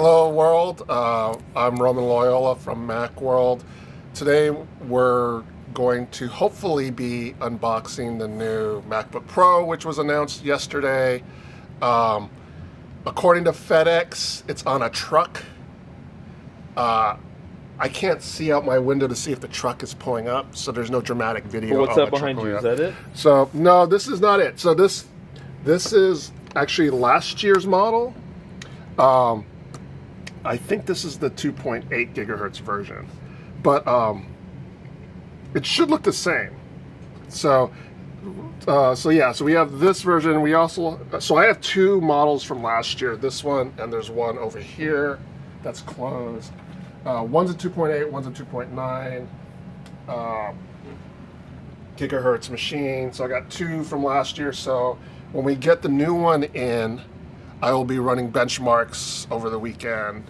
Hello, world. Uh, I'm Roman Loyola from Macworld. Today, we're going to hopefully be unboxing the new MacBook Pro, which was announced yesterday. Um, according to FedEx, it's on a truck. Uh, I can't see out my window to see if the truck is pulling up, so there's no dramatic video. Well, what's that behind you? pulling Is that it? So no, this is not it. So this this is actually last year's model. Um, I think this is the 2.8 gigahertz version, but um, it should look the same. So. Uh, so yeah, so we have this version. We also so I have two models from last year. This one and there's one over here that's closed. Uh, one's a 2.8, one's a 2.9 um, gigahertz machine. So I got two from last year. So when we get the new one in, I will be running benchmarks over the weekend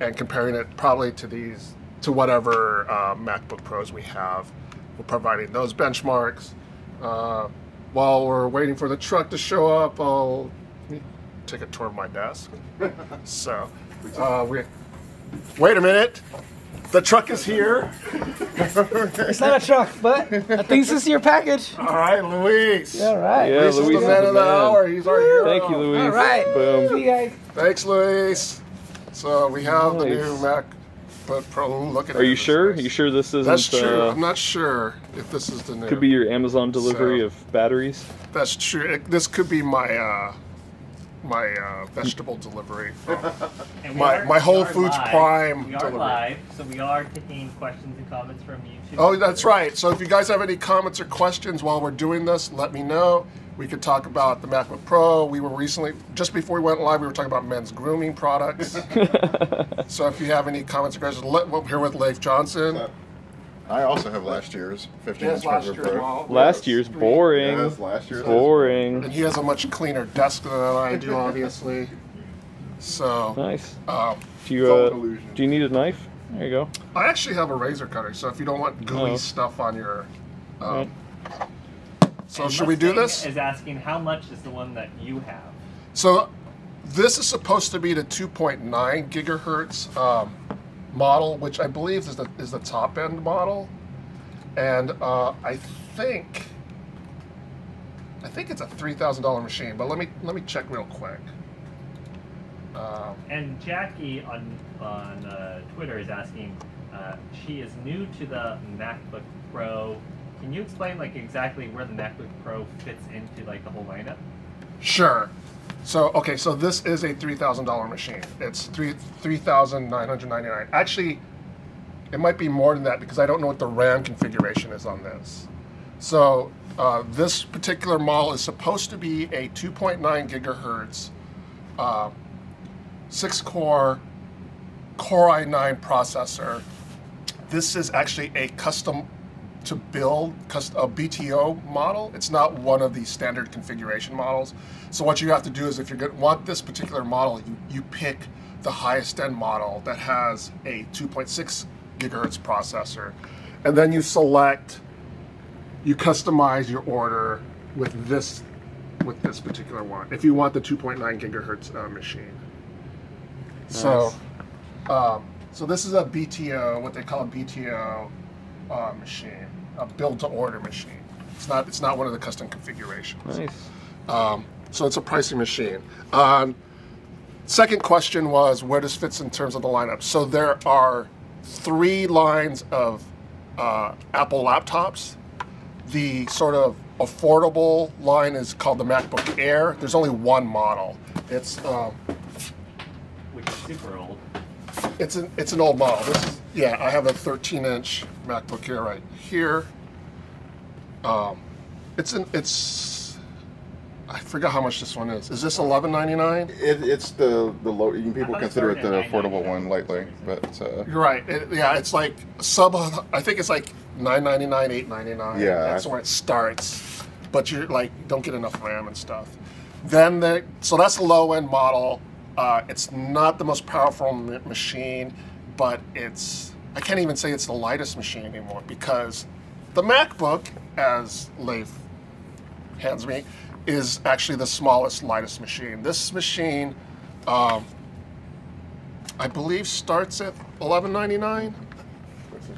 and comparing it probably to these to whatever uh, MacBook Pros we have. We're providing those benchmarks. Uh, while we're waiting for the truck to show up, I'll take a tour of my desk. so, uh, we wait a minute. The truck is here. It's not a truck, but I think this is your package. All right, Luis. All right. Yeah, Luis is the is man of the hour. He's our hero. Thank you, Luis. All right. Boom. See Boom. you guys. Thanks, Luis. So we have the new Mac but Pro. Look at Are you sure? Are You sure this isn't? That's true. Uh, I'm not sure if this is the new. could be your Amazon delivery So- of batteries. That's true. It, this could be my uh, my uh, vegetable delivery. From, My- are- my Whole Foods live. Prime We are delivery. live, so we are taking questions and comments from YouTube. oh, that's right. So if you guys have any comments or questions while we're doing this, let me know. We could talk about the MacBook Pro. We were recently, just before we went live, we were talking about men's grooming products. so if you have any comments or questions, let, we're here with Leif Johnson. I also have last year's 15 inch last MacBook year's Pro. model. Last year's boring. Yes, last year's. Boring. And he has a much cleaner desk than I do, obviously. So, Nice. um, Do you uh, illusion. do you need a knife? There you go. I actually have a razor cutter, so if you don't want gooey Oh. stuff on your. Um, Right. So, And should we do Mustang this? Is asking how much is the one that you have? So, this is supposed to be the 2.9 gigahertz um, model, which I believe is the is the top end model, and uh, I think I think it's a three thousand dollar machine. But let me let me check real quick. Um, And Jackie on on uh, Twitter is asking. Uh, she is new to the MacBook Pro. Can you explain like exactly where the MacBook Pro fits into like the whole lineup? Sure. So okay, so this is a three thousand dollar machine. It's three three thousand nine hundred ninety nine. Actually, it might be more than that because I don't know what the RAM configuration is on this. So uh, this particular model is supposed to be a two point nine gigahertz, uh, six core Core i9 processor. This is actually a custom to build a BTO model. It's not one of the standard configuration models. So what you have to do is if you want this particular model, you, you pick the highest end model that has a 2.6 gigahertz processor. And then you select, you customize your order with this with this particular one. If you want the 2.9 gigahertz uh, machine. So, um, so this is a BTO, what they call a BTO uh, machine, a build-to-order machine. It's not. It's not one of the custom configurations. Nice. Um, so it's a pricing machine. Um, second question was where this fits in terms of the lineup. So there are three lines of uh, Apple laptops. The sort of affordable line is called the MacBook Air. There's only one model. It's um, Which is super old. it's an it's an old model. This is yeah. I have a 13 inch MacBook Air right here. Um, it's an it's I forgot how much this one is. Is this 11.99? It, it's the the low. you- People I thought it consider it the affordable one lately, but uh, You're right. It, yeah, it's like sub. I think it's like 9.99, 8.99. Yeah. that's where it starts. But you're like don't get enough RAM and stuff. Then the so that's the low end model. Uh, it's not the most powerful m- machine, but it's I can't even say it's the lightest machine anymore because the MacBook, as Leif hands me, is actually the smallest, lightest machine. This machine, um, I believe starts at 1,199.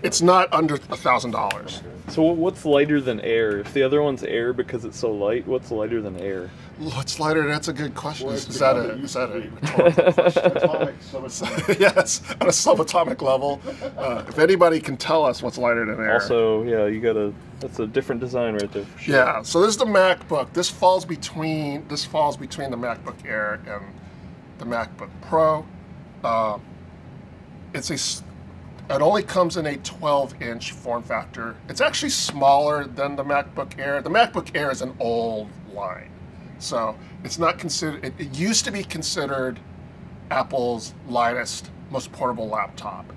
It's not under a thousand dollars. So what's lighter than air? If the other one's air because it's so light, what's lighter than air? What's lighter? That's a good question. Well, is, is that a it is used that a rhetorical question? Atomic, subatomic. yes, on a subatomic level. Uh, if anybody can tell us what's lighter than air. Also, yeah, you got a that's a different design right there. For sure. Yeah, so this is the MacBook. This falls between this falls between the MacBook Air and the MacBook Pro. Uh, it's a it only comes in a 12 inch form factor. It's actually smaller than the MacBook Air. The MacBook Air is an old line, so it's not considered. It, it used to be considered Apple's lightest, most portable laptop.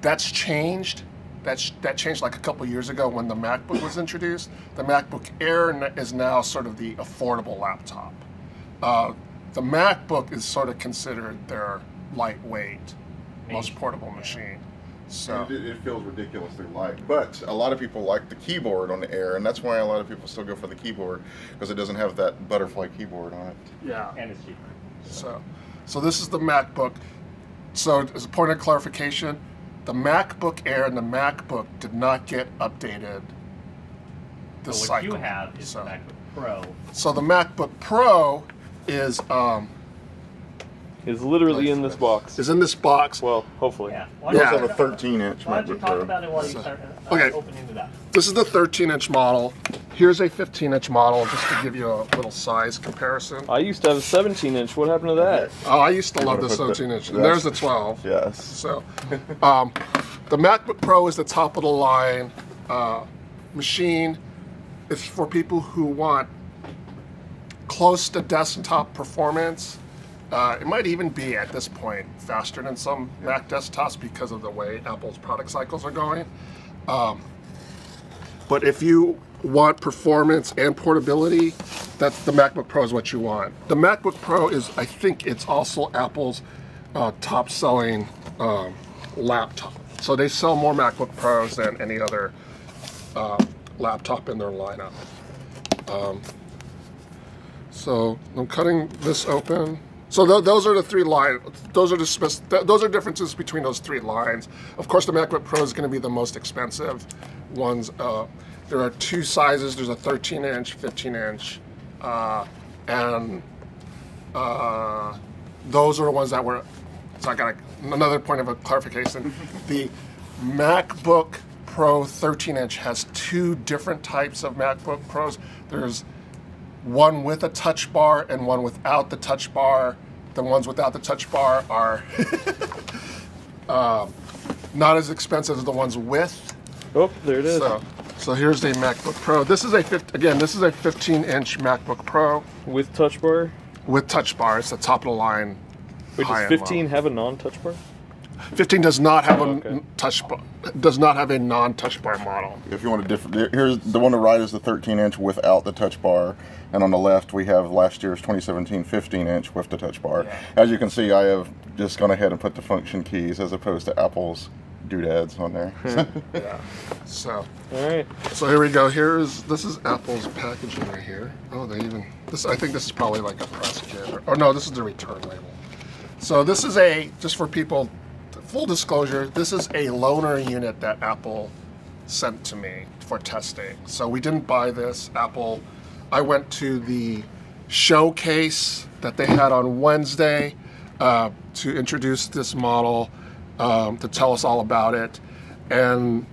That's changed. That's, that changed like a couple years ago when the MacBook was introduced. The MacBook Air is now sort of the affordable laptop. Uh, the MacBook is sort of considered their lightweight, most portable machine. So It, it feels ridiculously light. But a lot of people like the keyboard on the Air, and that's why a lot of people still go for the keyboard because it doesn't have that butterfly keyboard on it. yeah. And it's cheaper. So, so this is the MacBook. So, as a point of clarification, the MacBook Air and the MacBook did not get updated this So what cycle. you have is so, the MacBook Pro. so the MacBook Pro is um, Is literally in this box. is in this box. Well, hopefully. Yeah. Why We Yeah. also don't have you a talk- 13 inch Why don't you MacBook talk Pro. about it while you So- start uh, okay. opening it up? This is the 13 inch model. Here's a 15 inch model, just to give you a little size comparison. I used to have a 17 inch. What happened to that? Oh, I used to love wanna this put the- 17 inch. And there's a 12. Yes. So, um, the MacBook Pro is the top of the line uh, machine. It's for people who want close to desktop performance. Uh, it might even be at this point faster than some Mac desktops because of the way Apple's product cycles are going. Um, but if you want performance and portability, that's the MacBook Pro is what you want. The MacBook Pro is, I think, it's also Apple's uh, top-selling um, laptop. So they sell more MacBook Pros than any other uh, laptop in their lineup. Um, so I'm cutting this open. So th- those are the three lines. Those are the th- those are differences between those three lines. Of course, the MacBook Pro is going to be the most expensive ones. Uh, there are two sizes. There's a 13 inch, 15 inch, uh, and uh, those are the ones that were. So I got a, another point of a clarification. the MacBook Pro 13 inch has two different types of MacBook Pros. There's one with a touch bar and one without the touch bar. The ones without the touch bar are um, not as expensive as the ones with. Oh, there it is. So, so here's the MacBook Pro. This is a again, this is a 15-inch MacBook Pro With touch bar. with touch bar. It's the top of the line. Wait, does 15 have a non-touch bar? 15 does not have a Oh, okay. n- touch bar. Does not have a non-touch bar model. If you want a different, here's the one to the right is the 13 inch without the touch bar, and on the left we have last year's 2017 15 inch with the touch bar. As you can see, I have just gone ahead and put the function keys as opposed to Apple's doodads on there. Hmm. Yeah. So, All right. so here we go. Here's this is Apple's packaging right here. Oh, they even this. I think this is probably like a press kit. Or, or no, this is the return label. So this is a just for people. Full disclosure, this is a loaner unit that Apple sent to me for testing. So we didn't buy this. Apple. I went to the showcase that they had on Wednesday uh, to introduce this model, um, to tell us all about it, and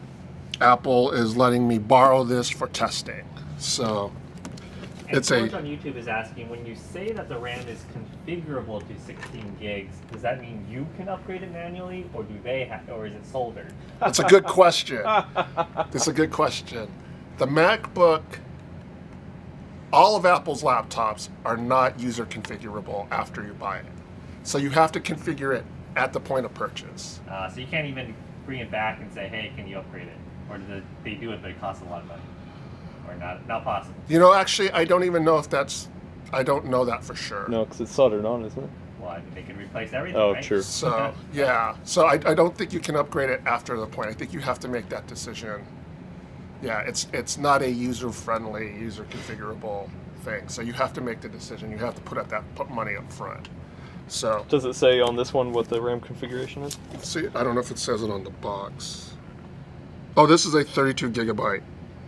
Apple is letting me borrow this for testing. So And It's a- George on YouTube is asking, when you say that the RAM is configurable to 16 gigs, does that mean you can upgrade it manually, or do they, ha- or is it soldered? That's a good question. That's a good question. The MacBook, all of Apple's laptops are not user configurable after you buy it. So you have to configure it at the point of purchase. Uh, so you can't even bring it back and say, hey, can you upgrade it? Or do the, they do it, but it costs a lot of money? Or not, not possible? You know, actually, I don't even know if that's, I don't know that for sure. No, because it's soldered on, isn't it? Well, I mean, they can replace everything, Oh, right? true. So, yeah. So I, I don't think you can upgrade it after the point. I think you have to make that decision. Yeah, it's it's not a user friendly, user configurable thing. So you have to make the decision. You have to put up that put money up front. So Does it say on this one what the RAM configuration is? see, I don't know if it says it on the box. Oh, this is a 32 gigabyte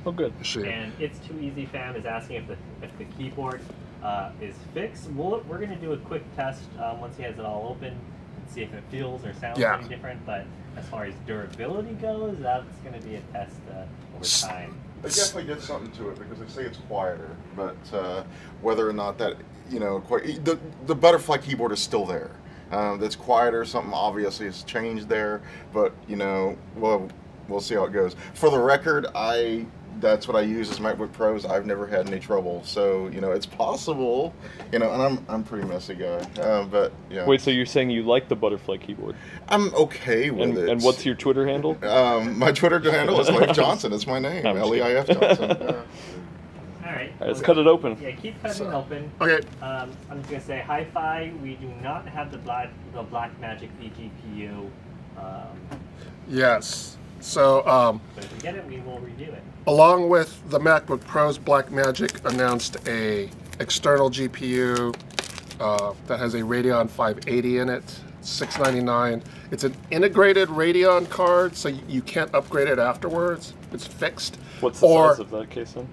Oh, good. machine. And it's too easy. Fam is asking if the if the keyboard uh, is fixed. We'll, we're gonna do a quick test um, once he has it all open and see if it feels or sounds Yeah. any different. But as far as durability goes, that's gonna be a test uh, over S- time. They definitely get something to it because they say it's quieter, but uh, whether or not that, you know, quite, the the butterfly keyboard is still there. Um, that's quieter. Something obviously has changed there, but you know, well, we'll see how it goes. For the record, I that's what I use as MacBook Pros. I've never had any trouble, so you know, it's possible. You know, and I'm I'm a pretty messy guy, uh, but yeah, Wait, so you're saying you like the butterfly keyboard? I'm okay with And, it. and what's your Twitter handle? um, my Twitter handle is Leif Johnson. It's my name, L E I F Johnson. All right. All right, let's cut it open. Yeah, keep cutting So- it open. Okay, Um, I'm just gonna say hi-fi. We do not have the black the Black Magic vGPU, um, yes. So um, if we get it, we will review it. along with the MacBook Pros, Blackmagic announced a external GPU uh, that has a Radeon 580 in it, 699. It's an integrated Radeon card, so you- you can't upgrade it afterwards. It's fixed. What's the or, size of that case then?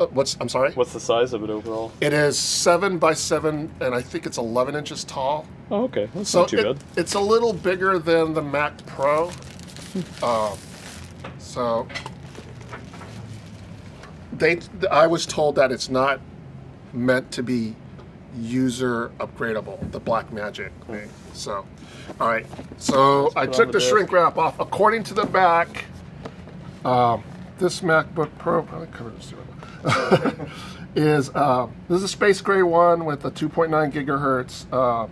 uh, what's I'm sorry. What's the size of it overall? It is seven by seven, and I think it's 11 inches tall. Oh, okay. That's So not too it- bad. it's a little bigger than the Mac Pro. Um, so they, I was told that it's not meant to be user upgradable. The Black Magic thing. So, all right. So I put it took the the shrink wrap off. According to the back, um, this MacBook Pro probably covered this is uh, this is a space gray one with a 2.9 gigahertz, uh,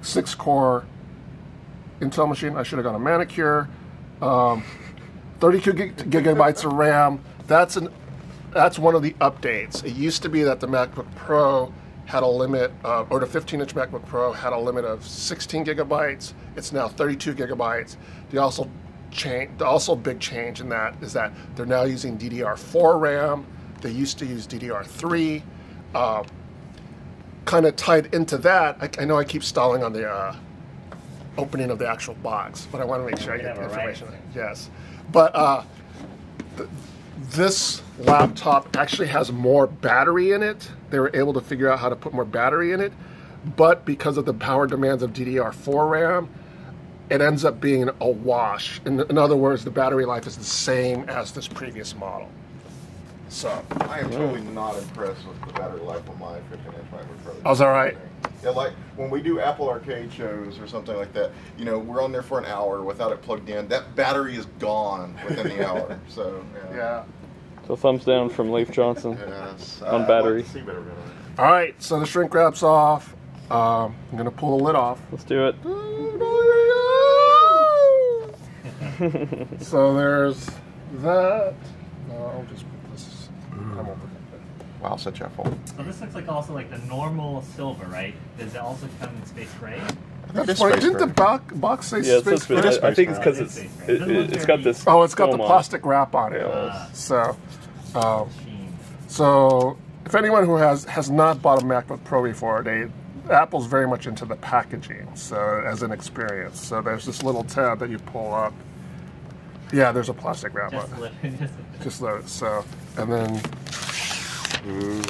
six core Intel machine. I should have got a manicure. Um, 32 gig- gigabytes of RAM. That's an that's one of the updates. It used to be that the MacBook Pro had a limit, uh, or the 15-inch MacBook Pro had a limit of 16 gigabytes. It's now 32 gigabytes. They also change. The also big change in that is that they're now using DDR4 RAM. They used to use DDR3. Uh, kind of tied into that, I, I know I keep stalling on the uh, opening of the actual box, but I want to make sure I get the have a right. information. Yes, but uh, th- this laptop actually has more battery in it. They were able to figure out how to put more battery in it, but because of the power demands of DDR4 RAM, it ends up being a wash. In, in other words, the battery life is the same as this previous model. So, I am totally not impressed with the battery life on my 15 inch MacBook Pro. Oh, is that right? Yeah, like when we do Apple Arcade shows or something like that, you know, we're on there for an hour without it plugged in. That battery is gone within the hour. So, yeah. yeah. So thumbs down from Leif Johnson. Yes. On I'd battery. Like to see better battery. All right, so the shrink wrap's off. Um, I'm gonna pull the lid off. Let's do it. so there's that. No, I'll just put this. I'm open. Wow, such a fault. So this looks like also like the normal silver, right? Does it also come in space gray? That's funny. Didn't the box, box say Yeah, it space says gray? space. I, I think it's because gray. it's It is it, space gray. it, it's got this. Oh, it's got the foam on plastic wrap on it. So, um, so if anyone who has has not bought a MacBook Pro before, they Apple's very much into the packaging. So as an experience, so there's this little tab that you pull up. Yeah, there's a plastic wrap on Just it. just- Just load it. So, and then. And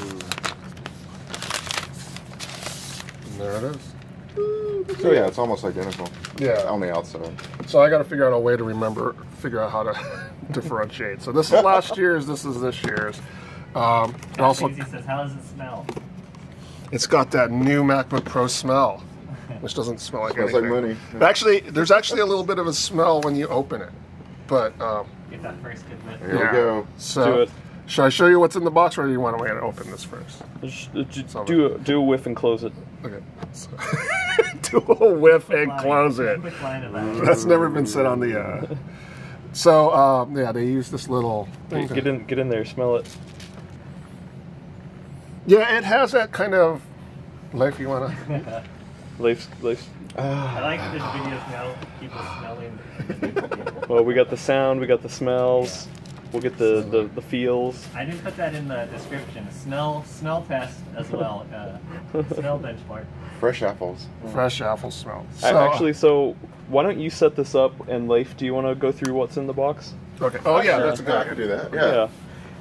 there it is. So, yeah, it's almost identical. Yeah. On the outside. So I got to figure out a way to remember, figure out how to differentiate. So this is last year's. This is this year's. Um, and also, Daisy says, "How does it smell?" it's got that new MacBook Pro smell, which doesn't smell like Smells like anything. money. Actually, there's actually a little bit of a smell when you open it, but um, Get that first good whiff. Here yeah. we go. So, Do it. Should I show you what's in the box, or do you want to open this first? Just, uh, just Solve do a, do a whiff and close it. Okay. So, do a whiff and Line- close it. Quick line of that. That's never been said on the. Uh... So um, yeah, they use this little. Get get in, get in there, smell it. Yeah, it has that kind of. Life you wanna? Leif's, Leif's. I like this video now. People smelling. Well, we got the sound, we got the smells. We'll get the, the, the feels. I didn't put that in the description. Smell smell test as well. Uh, smell benchmark. Fresh apples. Fresh apple smell. So, Actually, so why don't you set this up and Leif, do you want to go through what's in the box? okay. Oh yeah, that's a good I idea. could do that. Yeah.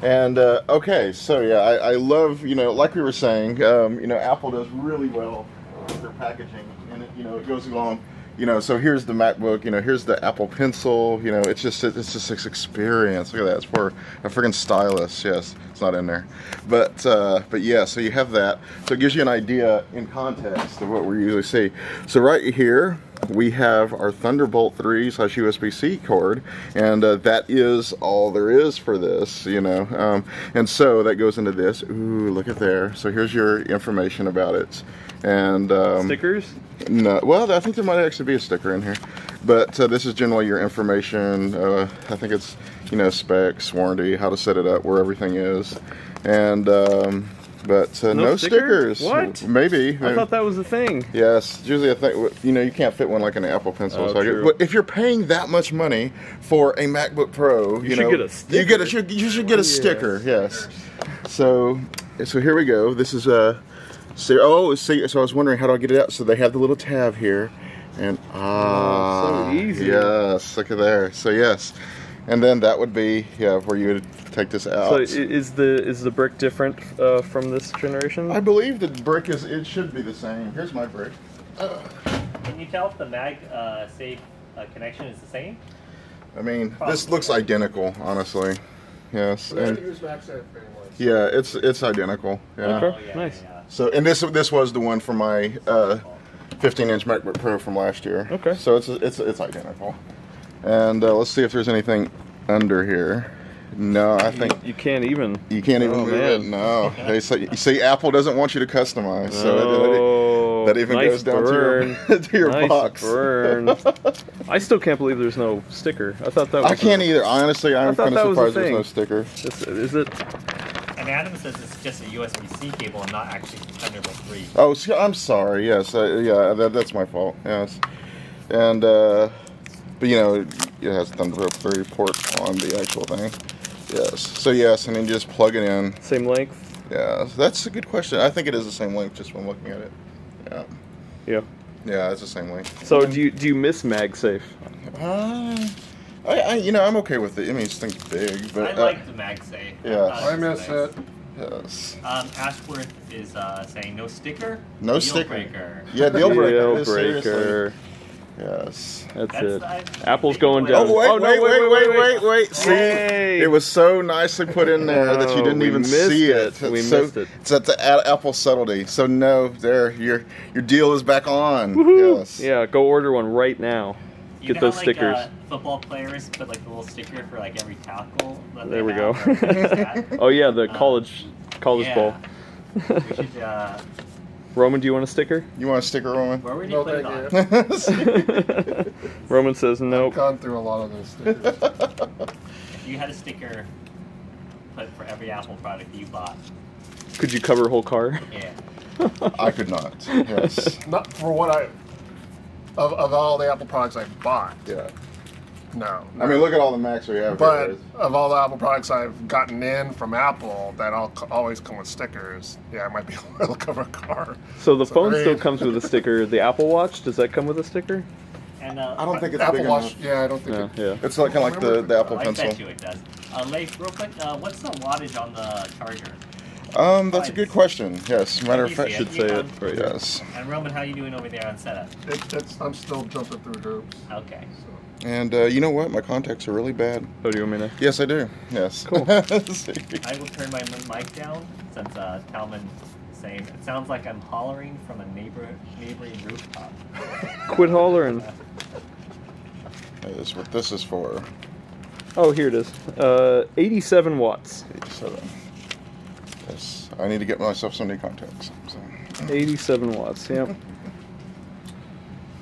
And uh, okay, so yeah, I, I love you know, like we were saying, um, you know, Apple does really well with their packaging, and it, you know, it goes along. You know, so here's the MacBook. You know, here's the Apple Pencil. You know, it's just it's just this experience. Look at that. It's for a freaking stylus. Yes, it's not in there, but uh, but yeah. So you have that. So it gives you an idea in context of what we usually see. So right here we have our Thunderbolt 3 slash USB-C cord, and uh, that is all there is for this, you know. Um, and so that goes into this. Ooh, look at there. So here's your information about it. And um, Stickers? no, well, I think there might actually be a sticker in here, but uh, this is generally your information. Uh, I think it's you know specs, warranty, how to set it up, where everything is, and um, but uh, No no, sticker? stickers. What? Maybe. I thought that was the thing. Yes, usually I think you know you can't fit one like an Apple Pencil. Oh, so true. but if you're paying that much money for a MacBook Pro, you, should know get a you get a sticker. you should get a sticker. Yes. So so here we go. This is a so oh see so I was wondering how do I get it out? So they have the little tab here, and ah so easy. Yes, look at there. So yes, and then that would be yeah where you would take this out. So is the is the brick different uh, from this generation? I believe the brick is it should be the same. Here's my brick. Can you tell if the mag uh, safe uh, connection is the same? I mean, this looks identical, honestly. Yes, and use MagSafe anyway. yeah, it's it's identical. Yeah. Okay. Oh, yeah, nice. So, and this this was the one for my uh, 15-inch MacBook Pro from last year. Okay. So it's it's it's identical. And uh, let's see if there's anything under here. No, I think You can't even. you can't even Oh, move it. No, they say you see Apple doesn't want you to customize, so oh, that even nice goes down burn. to your, to your nice box. burn. I still can't believe there's no sticker. I thought that was I can't either. Honestly, I'm kind of that a surprised there's no sticker. Is, is it? And Adam says it's just a USB-C cable and not actually Thunderbolt 3. Oh, I'm sorry. Yes, uh, yeah, that, that's my fault. Yes, and uh, but you know, it has Thunderbolt 3 port on the actual thing. Yes. So yes, and then you just plug it in. Same length? Yeah, that's a good question. I think it is the same length just from looking at it. Yeah. Yeah. Yeah, it's the same length. So do you do you miss MagSafe? Uh, I, I, you know, I'm okay with it. I mean, this thing's big, but I uh, like the MagSafe. yeah. thought I miss nice. it. yes. Um, Ashworth is uh, saying no sticker. No deal sticker. Breaker. Yeah, deal breaker. Deal breaker. Yes. That's, That's it. I- Apple's going Oh, down. Oh wait, no, wait, wait, wait, wait, wait, See, Yay. it was so nicely put in there that you Oh, didn't even see it. it. We It's so, missed it. It's at the Apple subtlety. So no, there, your your deal is back on. Yes. Yeah, go order one right now. You Get know those how, stickers. Like, uh, football players put like the little sticker for like every tackle. That There we go. or things like that. Oh yeah, the college college yeah. ball. we should. Uh, Roman, do you want a sticker? You want a sticker, Roman? where would you No, put it thank you. Roman says no. I've nope. gone through a lot of those stickers. If you had a sticker put for every Apple product you bought. Could you cover a whole car? Yeah. I could not. Yes. Not for what I of, of all the Apple products I bought. Yeah. No. I mean, look at all the Macs we have. But here. of all the Apple products I've gotten in from Apple that all always come with stickers, yeah, it might be able to cover a car. So the phone Sorry. still comes with a sticker. The Apple Watch, does that come with a sticker? And uh, I don't think it's Apple big Watch, enough. yeah, I don't think Yeah, it, yeah. It's like kind of like the, the Apple I Pencil. bet you it does. Uh, Leif, real quick, uh, what's the wattage on the charger? Um, that's a good question. Yes. Matter of fact, see. Should say it um, right here. yes. And Roman, how are you doing over there on setup? it, it's, I'm still jumping through hoops. Okay. So. And uh, you know what? My contacts are really bad. Oh, do you want me to? Yes, I do. Yes. Cool. I will turn my mic down since uh, Talman is saying it sounds like I'm hollering from a neighbor neighboring rooftop. Quit hollering. That is what this is for. Oh, here it is. Uh, 87 watts. 87. Yes. I need to get myself some new contacts. So. 87 watts. Yep.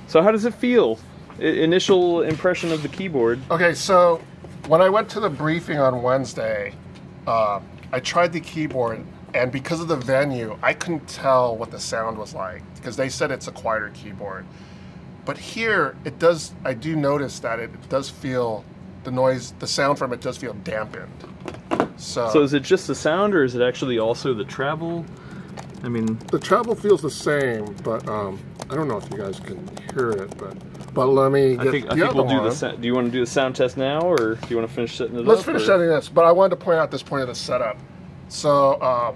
So how does it feel? I- initial impression of the keyboard. Okay, so when I went to the briefing on Wednesday, uh, I tried the keyboard, and because of the venue, I couldn't tell what the sound was like because they said it's a quieter keyboard. But here, it does. I do notice that it does feel the noise, the sound from it does feel dampened. So, So is it just the sound, or is it actually also the travel? I mean, the travel feels the same, but um, I don't know if you guys can hear it, but but let me. Get I think I the think other we'll do one. the. Do you want to do the sound test now, or do you want to finish setting it Let's up? finish or- setting this, but I wanted to point out this point of the setup. So, um,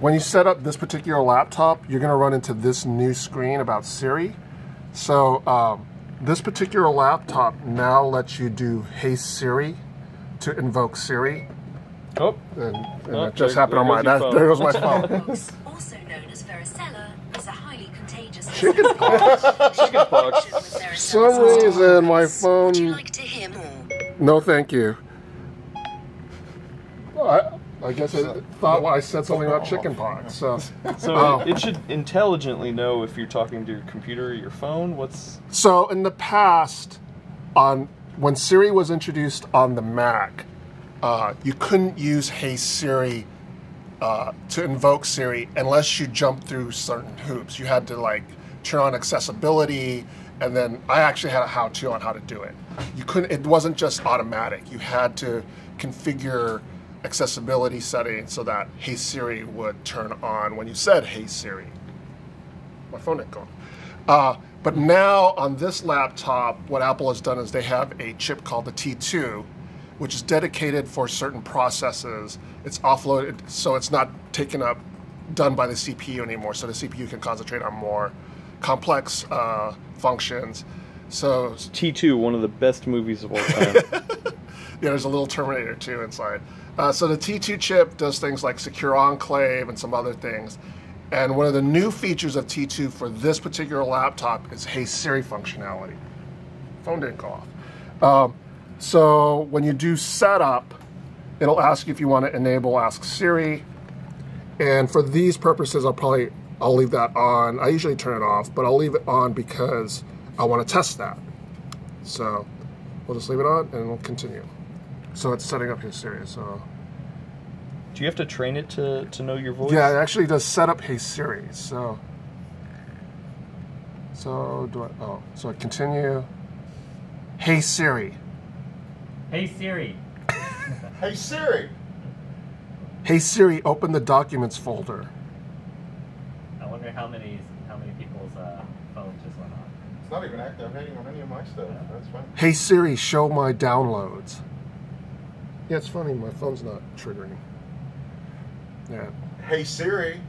when you set up this particular laptop, you're going to run into this new screen about Siri. So, um, this particular laptop now lets you do Hey Siri to invoke Siri. Oh, And, and Oh, it just there- happened on my. That, phone. there goes my phone. Pox, also known as varicella, is a highly contagious Chicken pox. Chicken pox. For some reason, my phone. Would you like to hear more? No, thank you. Well, I, I guess I thought I said something about chicken pox. So. So Oh. it, it should intelligently know if you're talking to your computer or your phone. What's So in the past, on when Siri was introduced on the Mac, uh, you couldn't use Hey Siri uh, to invoke Siri unless you jumped through certain hoops. You had to like turn on accessibility, and then I actually had a how-to on how to do it. You couldn't. It wasn't just automatic. You had to configure accessibility settings so that Hey Siri would turn on when you said Hey Siri. My phone didn't. Uh, but now on this laptop, what Apple has done is they have a chip called the T2, which is dedicated for certain processes. It's offloaded, so it's not taken up, done by the CPU anymore. So the CPU can concentrate on more complex uh, functions. So T2, one of the best movies of all time? yeah, there's a little Terminator 2 inside. Uh, so the T2 chip does things like secure enclave and some other things. And one of the new features of T2 for this particular laptop is Hey Siri functionality. Phone didn't go off. Um, so when you do setup, it'll ask you if you want to enable Ask Siri. And for these purposes, I'll probably I'll leave that on. I usually turn it off, but I'll leave it on because I want to test that. So we'll just leave it on and we'll continue. So it's setting up Hey Siri. So Do you have to train it to, to know your voice? yeah, it actually does set up Hey Siri. So so do I? Oh, so I continue. Hey Siri. Hey Siri. Hey Siri. Hey Siri, open the documents folder. I wonder how many how many people's uh, phones just went off. It's not even activating on any of my stuff. That's fine. Hey Siri, show my downloads. Yeah, it's funny. My phone's not triggering. Yeah. Hey Siri.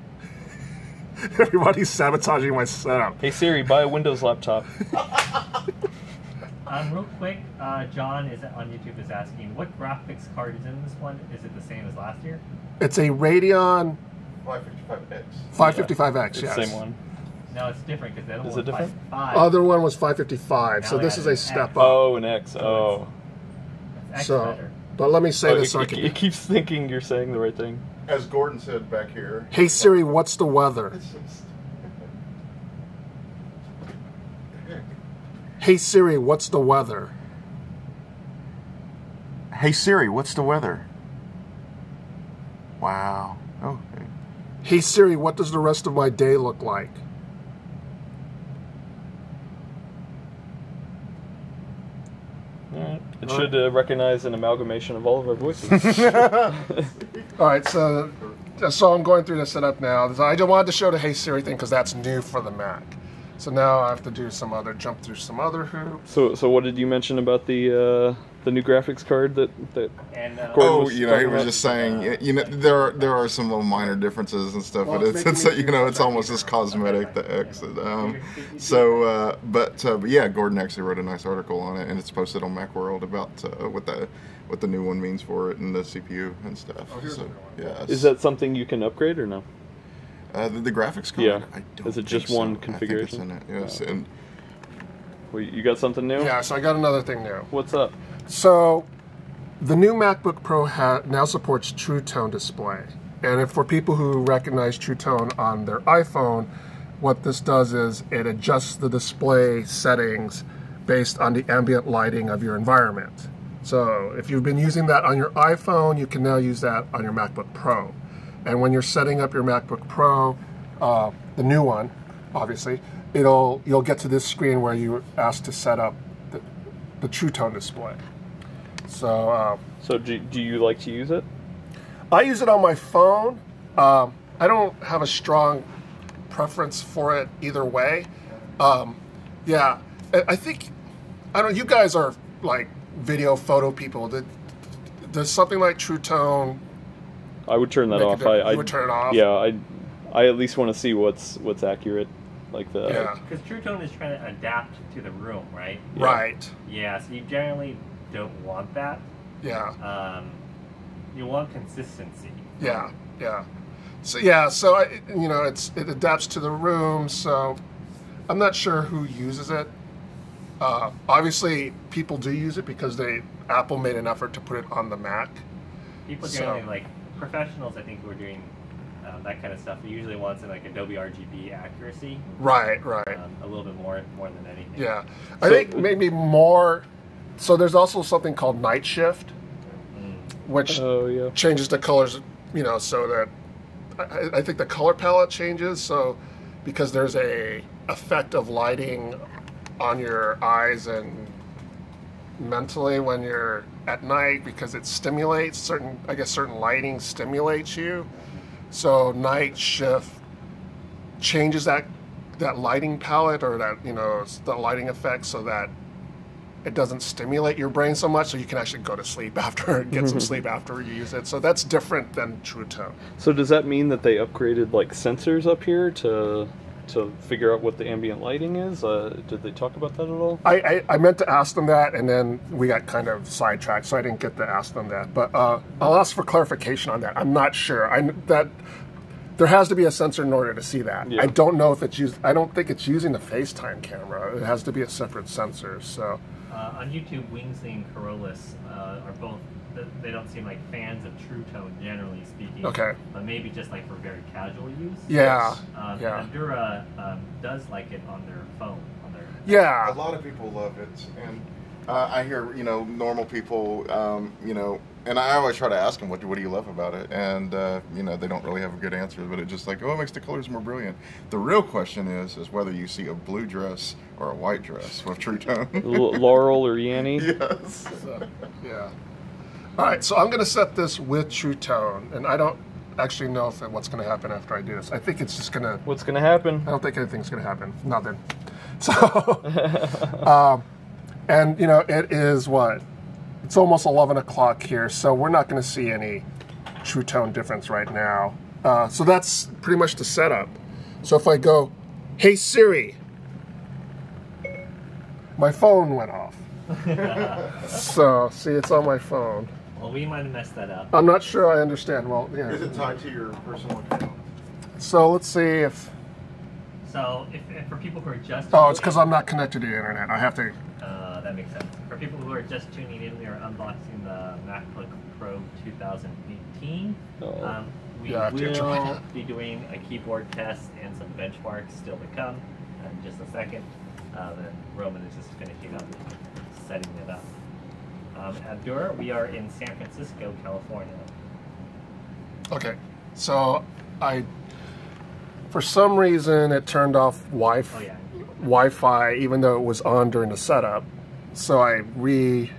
Everybody's sabotaging my setup. Hey Siri, buy a Windows laptop. Um, real quick, uh, John is on YouTube is asking what graphics card is in this one. Is it the same as last year? It's a Radeon 555X. 555X. It's yes. the same one. No, it's different because the other Is one it different? Five, Other one was 555, so Now this is has a an step X. up. Oh, an X. Oh. X so, better. but let me say Oh, this it, so I it- can. it keeps thinking you're saying the right thing. As Gordon said back here. Hey Siri, what's the weather? It's just- Hey Siri, what's the weather? Hey Siri, what's the weather? Wow. Oh, okay. Hey Siri, what does the rest of my day look like? Alright. It should uh, recognize an amalgamation of all of our voices. All right, so so I'm going through the setup now. I just wanted to show the Hey Siri thing because that's new for the Mac. So now I have to do some other jump through some other hoops. so, so what did you mention about the uh, the new graphics card that that And uh, Oh, was you know, he was about- just saying, you know, there are there are some little minor differences and stuff, Well, but it's it's, it's you know, it's almost as cosmetic the X. Um, so, uh, but uh, but yeah, Gordon actually wrote a nice article on it, and it's posted on MacWorld about uh, what the what the new one means for it and the CPU and stuff. Oh, here's so, one. yeah, is that something you can upgrade or no? uh, the, the graphics card? Yeah. I don't Is it just so. one I think it's configuration? in it, yes, Oh. and Well, you got something new? Yeah, so I got another thing new. What's up? So, the new MacBook Pro now supports True Tone display. And if for people who recognize True Tone on their iPhone, what this does is it adjusts the display settings based on the ambient lighting of your environment. So, if you've been using that on your iPhone, you can now use that on your MacBook Pro. And when you're setting up your MacBook Pro, uh, the new one, obviously, it'll you'll get to this screen where you're asked to set up the, the True Tone display. So um, So do, do you like to use it? I use it on my phone. Um, I don't have a strong preference for it either way. Um, yeah, I- I think I don't. You guys are like video photo people. Did, does something like True Tone? I would turn that off. I, I would turn it off? Yeah, I I at least want to see what's what's accurate, like the Yeah, Because True Tone is trying to adapt to the room, right? Yeah. right. Yeah, so you generally don't want that. Yeah, Um, you want consistency. yeah, yeah. So yeah, so I, you know, it's it adapts to the room. So I'm not sure who uses it. Uh, obviously, people do use it because they Apple made an effort to put it on the Mac. People So- like professionals. I think who are doing um, that kind of stuff. They usually want some like Adobe RGB accuracy, Right, right. um, a little bit more more than anything. Yeah, I So- think maybe more. So there's also something called night shift, which Oh yeah. changes the colors. You know, so that I, I think the color palette changes. So because there's a effect of lighting on your eyes and mentally when you're at night because it stimulates certain. I guess certain lighting stimulates you. So night shift changes that that lighting palette or that you know the lighting effect so that it doesn't stimulate your brain so much so you can actually go to sleep after get some sleep after you use it. So that's different than true tone. So does that mean that they upgraded like sensors up here to to figure out what the ambient lighting is? Uh, did they talk about that at all? I, I, I meant to ask them that and then we got kind of sidetracked so i didn't get to ask them that. But uh, i'll ask for clarification on that. I'm not sure. I that there has to be a sensor in order to see that. Yeah. i don't know if it's used i don't think it's using the facetime camera. It has to be a separate sensor so Uh, on YouTube, Wingsley and Corollas uh, are both. They don't seem like fans of True Tone, generally speaking. Okay. But maybe just like for very casual use. yeah Um, yeah Endura um, does like it on their phone. On their. yeah A lot of people love it, and uh, I hear you know normal people, um, you know, and I always try to ask them what do, what do you love about it, and uh, you know they don't really have a good answer, but it's just like oh it makes the colors more brilliant. The real question is is whether you see a blue dress or a white dress with True Tone. L- Laurel or Yanni? yes. So, yeah. All right, so I'm going to set this with True Tone, and I don't actually know if what's going to happen after I do this. I think it's just going to. What's gonna happen? I don't think anything's going to happen. Nothing. So, um, and you know, it is what? It's almost 11 o'clock here, so we're not going to see any True Tone difference right now. Uh, so that's pretty much the setup. So if I go, "Hey Siri," my phone went off. so see, it's on my phone. Well, we might have messed that up. I'm not sure I understand. Well, yeah. Is it tied to your personal account? So let's see if. So, if, if for people who are just Oh, it's because I'm not connected to the internet. I have to. Uh, that makes sense. For people who are just tuning in, we are unboxing the MacBook Pro 2018. Oh. Um, we Yeah, I to will be doing a keyboard test and some benchmarks still to come in just a second. Uh, then Roman is just finishing up setting it up. Um, Endura, we are in San Francisco, California. Okay. So I. For some reason, it turned off Wi Oh yeah. Wi-Fi, even though it was on during the setup. So I reconfigured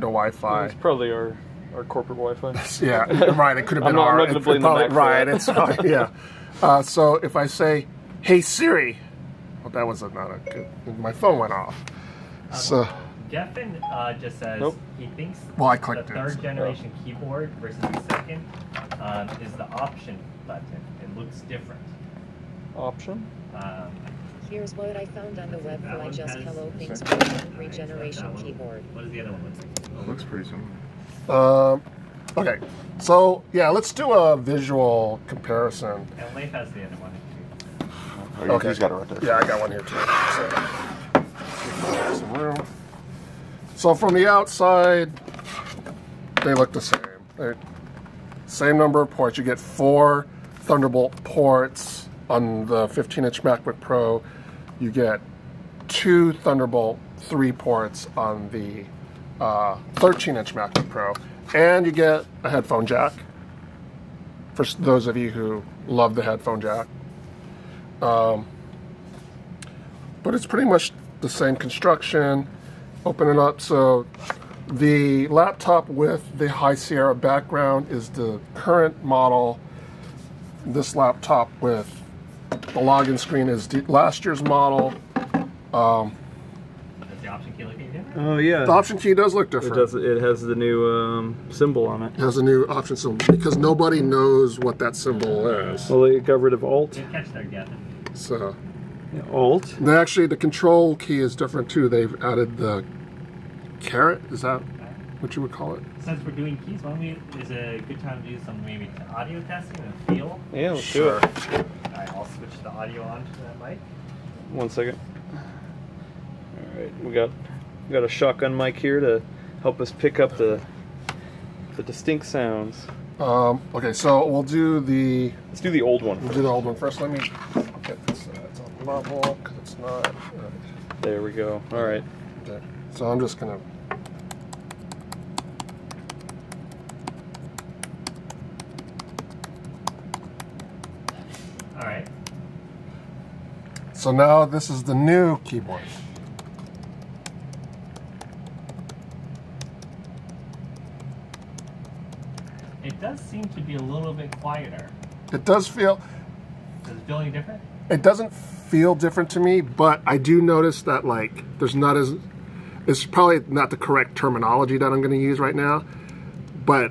the Wi-Fi. It's probably our our corporate Wi-Fi. Yeah, right. It could have I'm been not- I'm our. not gonna it blame the probably- right. It's fine. Yeah. Uh, so if I say, "Hey Siri," well, that was not a good. My phone went off. So Geffen uh, just says Nope. he thinks Well, I the clicked it, third so- generation keyboard versus the second um, is the option button. It looks different. Option. Um, Here's what I found on the web for I just Hello Things Second. version That regeneration keyboard. What does the other one look like? It looks pretty similar. um, okay. So yeah, let's do a visual comparison. And Leif has the other one. Oh, Okay. He's got it right there. Yeah, I got one here too. So, some room. So from the outside, they look the same. They're same number of ports. You get four Thunderbolt ports on the 15-inch MacBook Pro. You get two Thunderbolt 3 ports on the uh, 13-inch MacBook Pro, and you get a headphone jack. For those of you who love the headphone jack. Um, but it's pretty much the same construction. Open it up so The laptop with the High Sierra background is the current model. This laptop with the login screen is last year's model. Does the option key look any different? Oh yeah. The option key does look It different. does. It has the new um, symbol on it. It has a new option symbol because nobody knows what that symbol is. Well, they got rid of Alt. Didn't catch there yet. So Yeah, Alt. they actually the control key is different too. They've added the caret. Is that what you would call it? Since we're doing keys, why don't we, is a good time to do some maybe audio testing and feel? Yeah, let's do it. Alright, I'll switch the audio on to that mic. One second. All right, we got we got a shotgun mic here to help us pick up the the distinct sounds. Um, okay, so we'll do the Let's do the old one. we'll do the old one first. Let me get this uh, it's on level because it's not. Right. There we go. All right. Okay. So I'm just gonna. So now this is the new keyboard. It does seem to be a little bit quieter. It does feel. Does it feel any different? It doesn't feel different to me, but I do notice that like there's not as. It's probably not the correct terminology that I'm going to use right now, but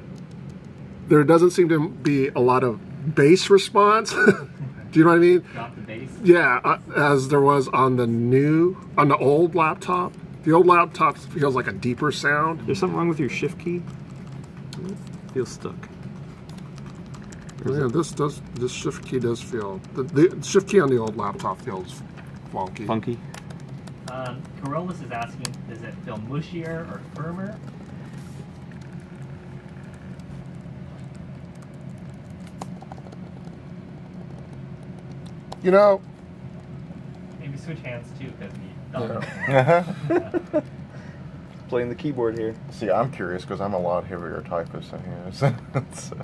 there doesn't seem to be a lot of bass response. do you know what I mean? Drop the bass? Yeah, uh, as there was on the new, on the old laptop. The old laptop feels like a deeper sound. There's something wrong with your shift key. Feels stuck. Yeah, this does. This shift key does feel. The, the shift key on the old laptop feels funky. Funky. Um, Carolus is asking, does it feel mushier or firmer? You know, Maybe switch hands too, because Yeah. Playing the keyboard here. See, I'm curious because I'm a lot heavier typist than he is. so,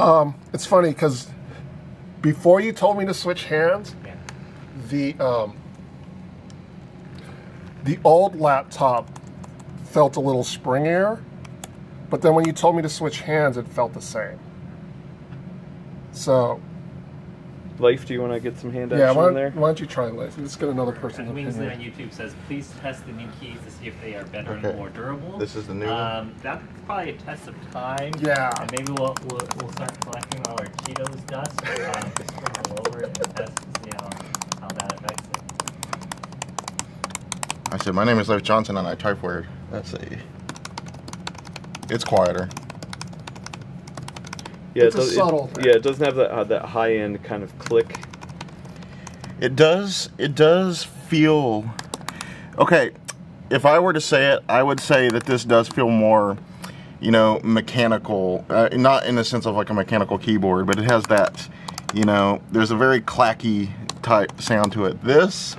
um, it's funny because before you told me to switch hands, yeah. the um, the old laptop felt a little springier, but then when you told me to switch hands, it felt the same. So Leif, do you want to get some hand yeah, action why in don't, there? why don't you try Leif? Let's get another person's And Wingsley on opinion. YouTube says, please test the new keys to see if they are better Okay. and more durable. This is the new one? um, That's probably a test of time. Yeah. And maybe we'll, we'll, we'll start collecting all our Cheetos dust, um, just sprinkle over it and test to see how, how that affects it. I said, my name is Leif Johnson and I type weird. Let's see. It's quieter. Yeah, It's a does- subtle It, yeah, it doesn't have that uh, that high end kind of click. It does. It does feel. Okay, if I were to say it, I would say that this does feel more, you know, mechanical. Uh, not in the sense of like a mechanical keyboard, but it has that, you know, there's a very clacky type sound to it. This.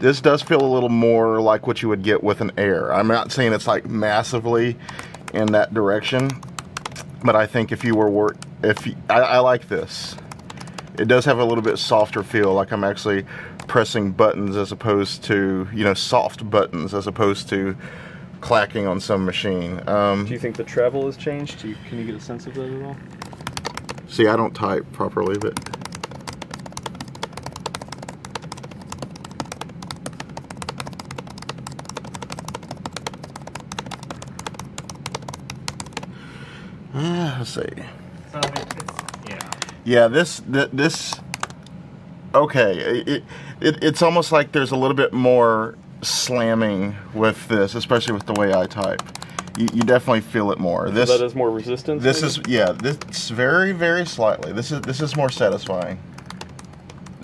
This does feel a little more like what you would get with an Air. I'm not saying it's like massively in that direction, but I think if you were work, if you, I, I like this it does have a little bit softer feel like i'm actually pressing buttons as opposed to you know soft buttons as opposed to clacking on some machine um, Do you think the travel has changed? Do you, can you get a sense of that at all? see i don't type properly but Ah, let's see So it, it's, yeah. Yeah, this th- this okay. It, it it's almost like there's a little bit more slamming with this, especially with the way I type. You, you definitely feel it more. This that has more resistance. this maybe? is yeah. This very very slightly. This is this is more satisfying.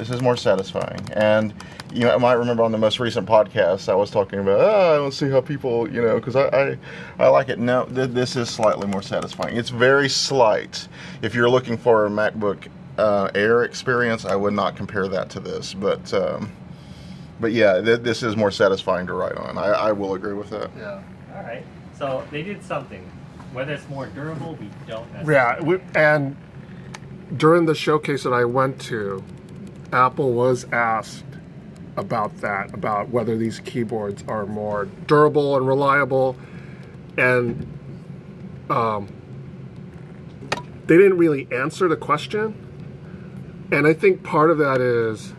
This is more satisfying, and you know, I might remember on the most recent podcast I was talking about. Oh, I don't see how people, you know, because I, I I like it. No, th- this is slightly more satisfying. It's very slight. If you're looking for a MacBook uh, Air experience, I would not compare that to this, but. Um, but yeah, th- this is more satisfying to write on. I, I will agree with that. Yeah. All right. So they did something. Whether it's more durable, we don't Yeah, we, and during the showcase that I went to, Apple was asked about that, about whether these keyboards are more durable and reliable, and um, they didn't really answer the question. And I think part of that is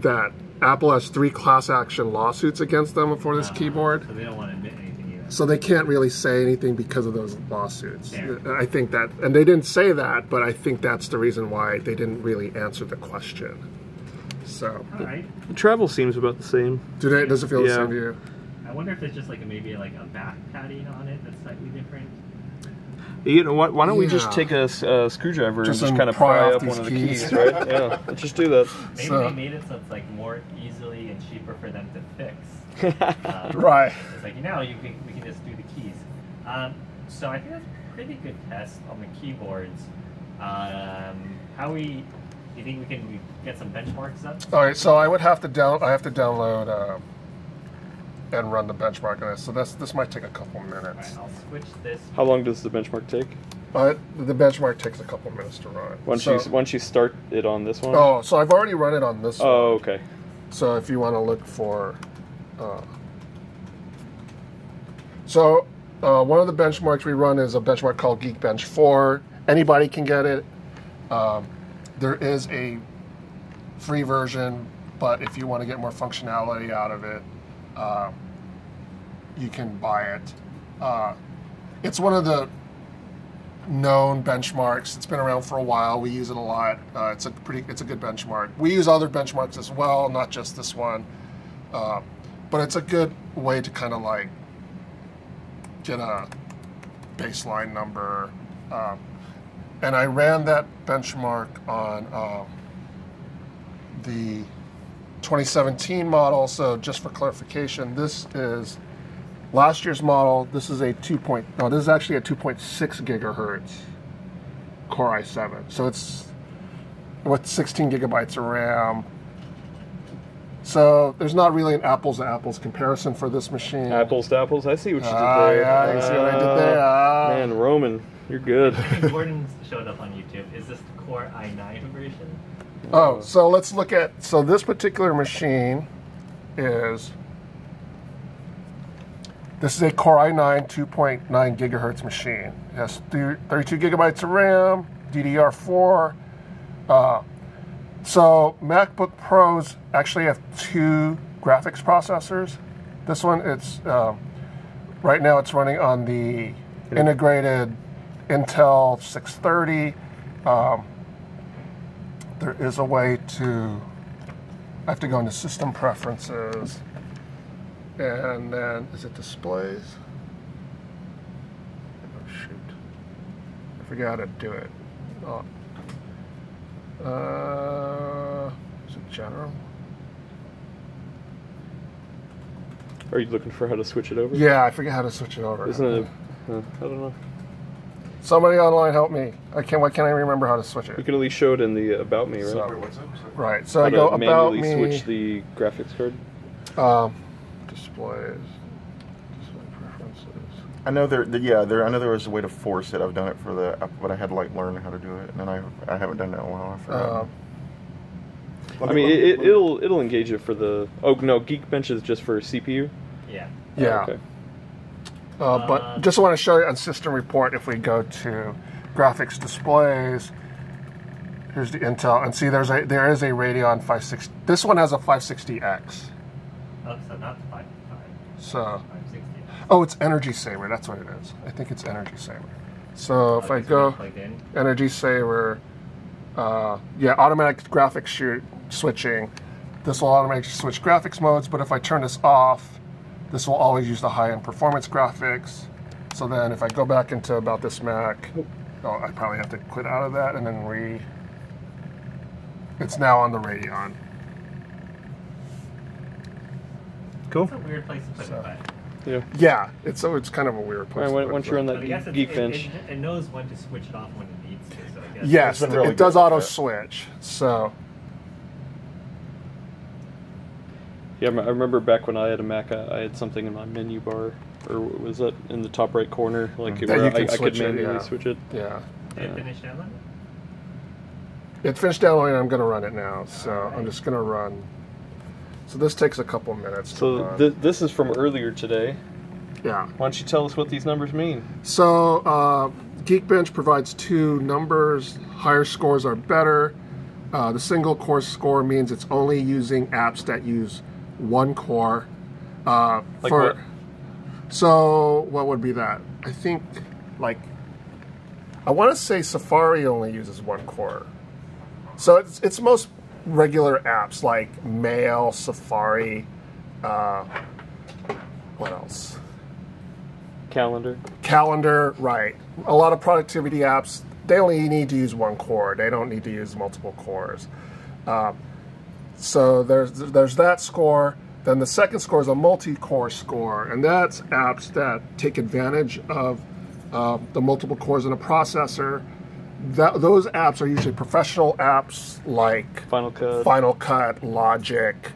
that Apple has three class action lawsuits against them for this Uh, keyboard. So they don't want to admit. So they can't really say anything because of those lawsuits. Fair. I think that, and they didn't say that, but I think that's the reason why they didn't really answer the question. So, All right. The travel seems about the same. do they, does it feel the same to you? I wonder if there's just like a, maybe like a back padding on it that's slightly different. You know, why, why don't we just Yeah. take a, s- a screwdriver Just and just kind of pry pry up one of the keys. keys, right? Yeah, let's just do that. Maybe So- they made it so it's like more easily and cheaper for them to fix. Um, Right. It's like now you can we can just do the keys. Um, so I think that's a pretty good test on the keyboards. Um, how we? You think we can get some benchmarks up? All right, so I would have to down. I have to download um, and run the benchmark on this. So this this might take a couple All right, minutes. I'll switch this. How long does the benchmark take? But the benchmark takes a couple minutes to run. Once so, you once you start it on this one. Oh, so I've already run it on this one. Oh, okay. So if you want to look for, uh, so uh, one of the benchmarks we run is a benchmark called Geekbench 4. Anybody can get it. Um, there is a free version, but if you want to get more functionality out of it, uh, you can buy it. Uh, it's one of the known benchmarks. It's been around for a while. We use it a lot. Uh, it's a pretty, it's a good benchmark. We use other benchmarks as well, not just this one. Uh, but it's a good way to kind of like get a baseline number. Um, and I ran that benchmark on um, the 2017 model. So just for clarification, this is last year's model. This is a 2. Point, no, this is actually a 2.6 gigahertz Core i7. So it's with 16 gigabytes of RAM. So there's not really an apples to apples comparison for this machine. Apples to apples. I see what you did Ah, there. yeah, you see what I did there? Ah. Man, Roman, you're good. I think Gordon showed up on YouTube. Is this the Core i9 version? Oh, so let's look at so this particular machine is this is a Core i9 2.9 gigahertz machine. It has 32 gigabytes of RAM, DDR4. Uh, so MacBook Pros actually have two graphics processors. This one, it's um, right now it's running on the integrated Intel 630. Um, there is a way to I have to go into system preferences and then is it displays oh shoot I forgot how to do it oh. Uh, is it general Are you looking for how to switch it over? yeah I forget how to switch it over Isn't it? A, uh, I don't know. somebody online help me I can't why can't I remember how to switch it? You it can at least show it in the about me, right? So- Wait, what's up? right so how I to go about manually me switch the graphics card. um, displays display preferences I know there, the- yeah, there. I know there was a way to force it. I've done it for the, but I had to like learn how to do it, and then I, I haven't done that in a while. I forgot. um, Let I mean, let me- it, it, it'll it'll engage it for the. Oh no, Geekbench is just for CPU. Yeah. yeah Okay. Uh, but Uh, just want to show you on system report if we go to graphics displays. Here's the Intel, and see there's a there is a Radeon 560. This one has a 560X. Oh, so not the 5, 5, So 560. Oh, it's Energy Saver. That's what it is. I think it's Energy Saver. So if Oh, I go in. Energy Saver, uh, yeah, automatic graphics shoot switching. This will automatically switch graphics modes, but if I turn this off, this will always use the high-end performance graphics. So then if I go back into about this Mac, oh, I probably have to quit out of that and then re. It's now on the Radeon. Cool. It's a weird place to put So- it, but, Yeah. Yeah, it's so it's kind of a weird All place. right, to why, put why don't it. you run but that I guess it, Geekbench? it, it, it knows when to switch it off when it needs to, so I guess. Yes, It's really it does auto switch. So Yeah, I remember back when I had a Mac, I, I had something in my menu bar, or was that in the top right corner, like That where you I, I could switch it, manually yeah. switch it. yeah, Did it Yeah. finish downloading? it finished downloading. I'm going to run it now. So I'm just going to run So this takes a couple minutes. So th- this is from earlier today. yeah. Why don't you tell us what these numbers mean? So uh, Geekbench provides two numbers. Higher scores are better. Uh, the single core score means it's only using apps that use one core. Uh, Like for, what? So what would be that? I think like I want to say Safari only uses one core. So it's it's most regular apps like Mail, Safari. Uh, what else? Calendar. calendar right a lot of productivity apps they only need to use one core they don't need to use multiple cores Um, so there's there's that score then the second score is a multi-core score and that's apps that take advantage of uh, the multiple cores in a processor that, those apps are usually professional apps like Final Cut. final cut logic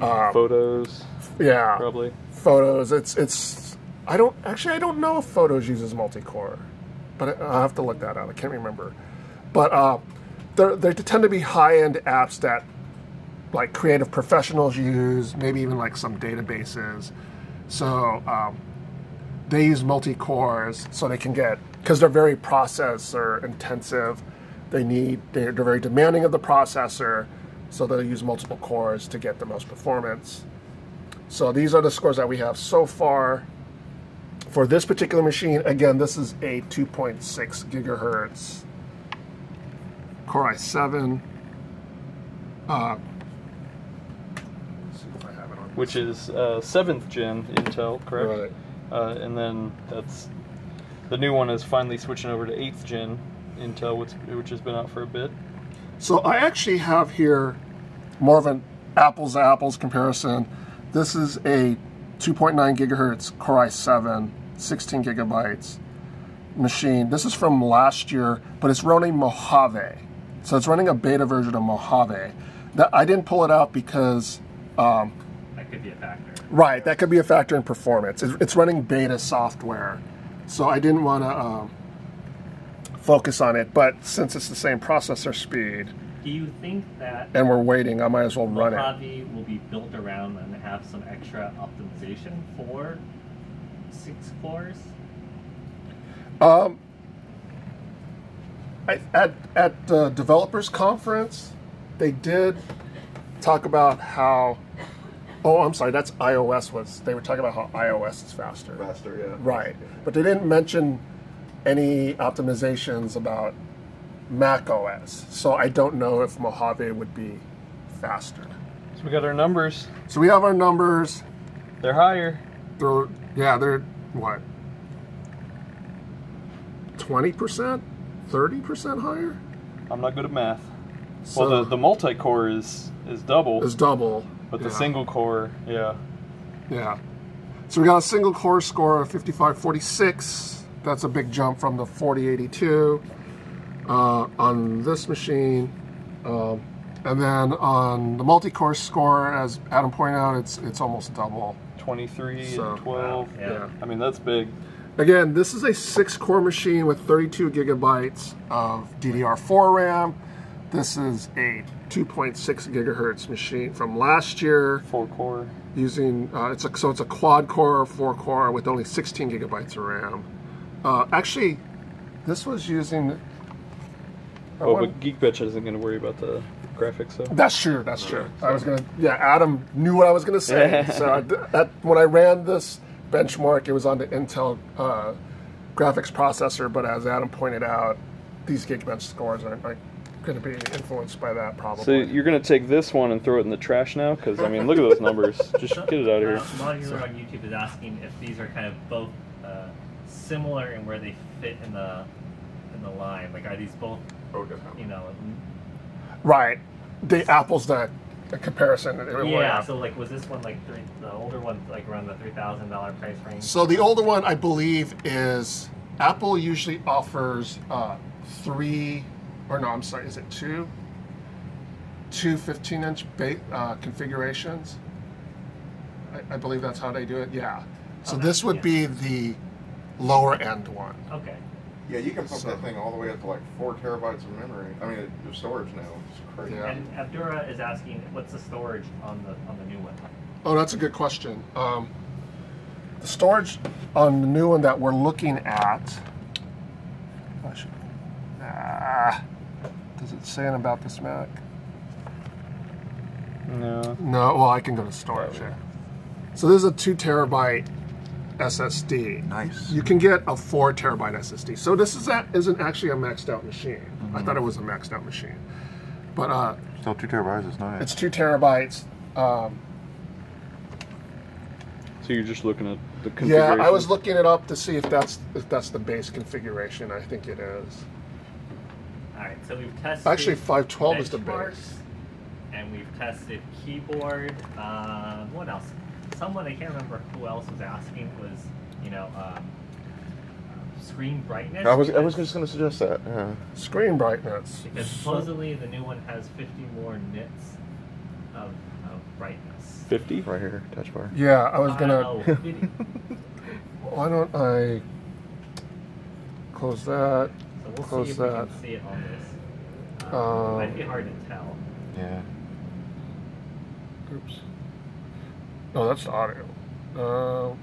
Photos. yeah Probably. photos it's it's i don't actually i don't know if photos uses multi-core but I- i'll have to look that out i can't remember but uh they tend to be high-end apps that like creative professionals use maybe even like some databases so um, they use multi-cores so they can get because they're very processor intensive they need they're, they're very demanding of the processor so they'll use multiple cores to get the most performance so these are the scores that we have so far for this particular machine. Again, this is a 2.6 gigahertz Core i7. Uh, let's see if I have it on. Which is uh, seventh gen Intel, correct? Right. Uh, and then that's the new one is finally switching over to eighth gen Intel, which, which has been out for a bit. So I actually have here more of an apples to apples comparison. This is a 2.9 gigahertz Core i7, 16 gigabytes machine. This is from last year, but it's running Mojave. So it's running a beta version of Mojave. That I didn't pull it out because um, That could be a factor. Right, that could be a factor in performance. It's, it's running beta software, so I didn't want to um, focus on it. But since it's the same processor speed Do you think that and we're waiting, I might as well run it. Mojave will be built around and have some extra optimization for six cores? Um, I, at at the developers conference, they did talk about how. Oh, I'm sorry. That's iOS was. They were talking about how iOS is faster. Faster, yeah. Right, but they didn't mention any optimizations about Mac OS. So I don't know if Mojave would be faster. So we got our numbers. So we have our numbers. They're higher. They're yeah, they're what? Twenty percent, thirty percent higher. I'm not good at math. So well, the, the multi-core is is double, is double. But the yeah. single core, yeah. Yeah. So we got a single core score of 5546. That's a big jump from the 4082 uh, on this machine. Um, and then on the multi-core score, as Adam pointed out, it's it's almost double. 23 So- and 12. Yeah. Yeah. I mean, that's big. Again, this is a six-core machine with 32 gigabytes of DDR4 RAM. This is a 2.6 gigahertz machine from last year. Four core. using uh, it's a, so it's a quad core, four core with only 16 gigabytes of RAM. Uh, actually, this was using. I Oh, want- but Geekbench isn't going to worry about the graphics, though. that's true. That's true. I was gonna. Yeah, Adam knew what I was gonna say. so I, that, when I ran this benchmark, it was on the Intel uh, graphics processor. But as Adam pointed out, these Geekbench scores aren't like, going to be influenced by that probably. So you're going to take this one and throw it in the trash now? Because, I mean, look at those numbers. Just get it out of here. Uh, here. Modular on YouTube is asking if these are kind of both uh, similar in where they fit in the in the line. Like, are these both, you know? right. The apples that the comparison. it will Yeah. So, like, was this one like three, the older one like around the three thousand dollar price range? So the older one, I believe, is Apple usually offers uh, three, or no, I'm sorry, is it two? Two 15 inch ba- uh, configurations. I, I believe that's how they do it. Yeah. So Oh, this would yeah. be the lower end one. Okay. Yeah, you can pump So- that thing all the way up to like four terabytes of memory. I mean, it- of storage now. It's crazy. Yeah. And Abdura is asking, what's the storage on the on the new one? Oh, that's a good question. Um, the storage on the new one that we're looking at. I should, ah, does it say anything about this Mac? No. No. Well, I can go to storage. Yeah. So this is a two terabyte SSD. Nice. You can get a four terabyte SSD. So this is that isn't actually a maxed out machine. I thought it was a maxed out machine, but uh, Still two terabytes is nice. it's two terabytes. Um, So you're just looking at the configuration. Yeah, I was looking it up to see if that's if that's the base configuration. I think it is. All right, so we've tested. Actually, 512 is the benchmarks, base. And we've tested keyboard. Um, what else? Someone I can't remember who else was asking was, you know, um, screen brightness. I was I was just going to suggest that. Yeah. Screen brightness. Because supposedly the new one has 50 more nits of, of brightness. 50. Right here, touch bar. Yeah, I was gonna. Oh, Why don't I close that? So we'll Close see if we that. can see it on this. Um, Um, it might be hard to tell. Yeah. Oops. Oh, that's the audio. Uh,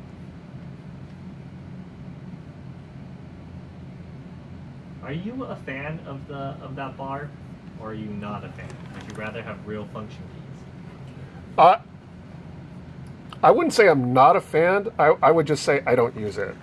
Are you a fan of the of that bar, or are you not a fan? Would you rather have real function keys? I I wouldn't say I'm not a fan. I, I would just say I don't use it.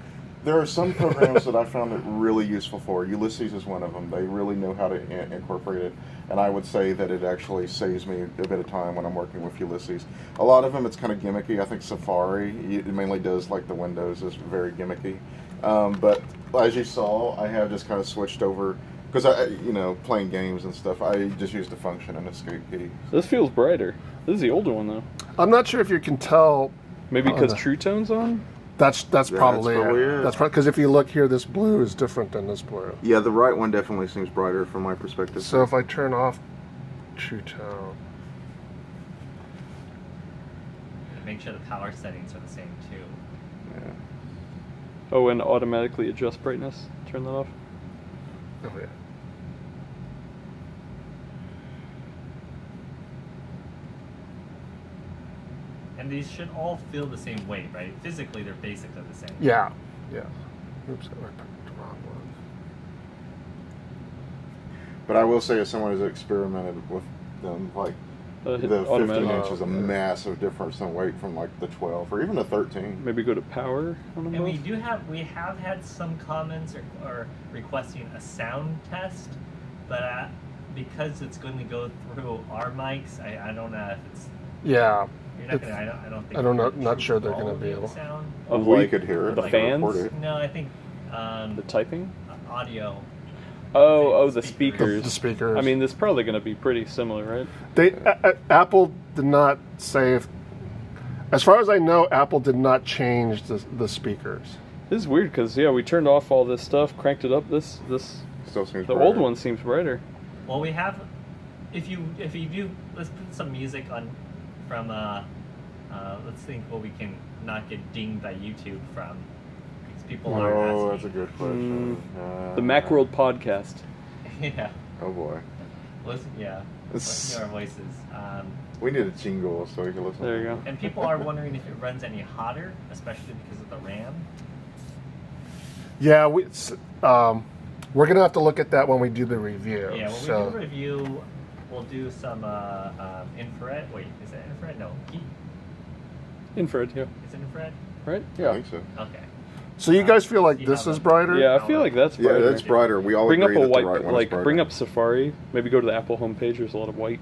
There are some programs that I found it really useful for. Ulysses is one of them. They really know how to in- incorporate it, and I would say that it actually saves me a bit of time when I'm working with Ulysses. A lot of them, it's kind of gimmicky. I think Safari, it mainly does like the Windows, is very gimmicky. Um, but as you saw, I have just kind of switched over because I, you know, playing games and stuff. I just used the function and escape key. This feels brighter. This is the older one though. I'm not sure if you can tell. Maybe because the- True Tone's on. That's that's Yeah, probably that's probably it. it. That's because if you look here, this blue is different than this blue. Yeah, the right one definitely seems brighter from my perspective. So if I turn off True Tone, make sure the power settings are the same too. yeah. Oh, and automatically adjust brightness. Turn that off. oh yeah. And these should all feel the same weight, right? Physically, they're basically the same. Yeah, yeah. Oops, I picked the wrong one. But I will say, as someone who's experimented with them, like Uh, the 15 automatic. inch is a Oh, massive difference in weight from like the 12 or even the 13. Maybe go to power on them And we do have we have had some comments or, or requesting a sound test, but uh, because it's going to go through our mics, I, I don't know if it's Yeah, you're not If- gonna. I don't. I don't think. I don't know- not sure they're gonna be of the able- sound. Of well, you what? could hear it. The you could record fans? it. No, I think um, The typing. audio. Oh, oh, the Speakers. speakers. the speakers. I mean, this is probably going to be pretty similar, right? they a, a- Apple did not say if. As far as I know, Apple did not change the, the speakers. This is weird because yeah, we turned off all this stuff, cranked it up. This this Still seems the brighter. old one seems brighter. Well, we have. If you if you do, let's put some music on from. Uh, uh, let's think what we can not get dinged by YouTube from. Because people are Oh, asking. that's a good question. Uh, The Macworld podcast. yeah. Oh boy, Listen. Yeah. It's- Listen to our voices. Um, we need a jingle so we can listen. There you go. and people are wondering if it runs any hotter, especially because of the RAM. Yeah, we. Um, we're gonna have to look at that when we do the review. Yeah, when so we do a review, we'll do some uh, um, infrared. Wait, is it infrared? No, heat. Infrared, yeah. Is it infrared? Right? Yeah, I think so. Okay. so you guys feel like You this have is brighter? Yeah, I feel like that's Yeah, brighter. that's brighter. We all bring up agree a that white, the right one like brighter. bring up Safari. Maybe go to the Apple homepage. There's a lot of white.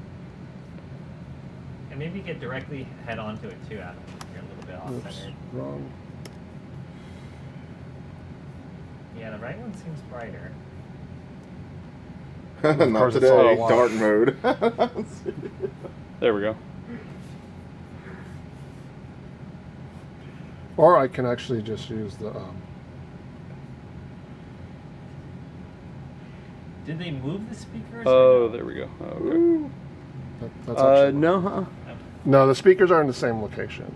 And maybe get directly head onto it too, Adam. You're a little bit off Oops, centered. wrong. Yeah, the right one seems brighter. Not course, today. all white. Dark mode. There we go. Or I can actually just use the. Um, Did they move the speakers? Oh, no? there we go. Oh, okay. that, that's Uh, no, huh? No, the speakers are in the same location.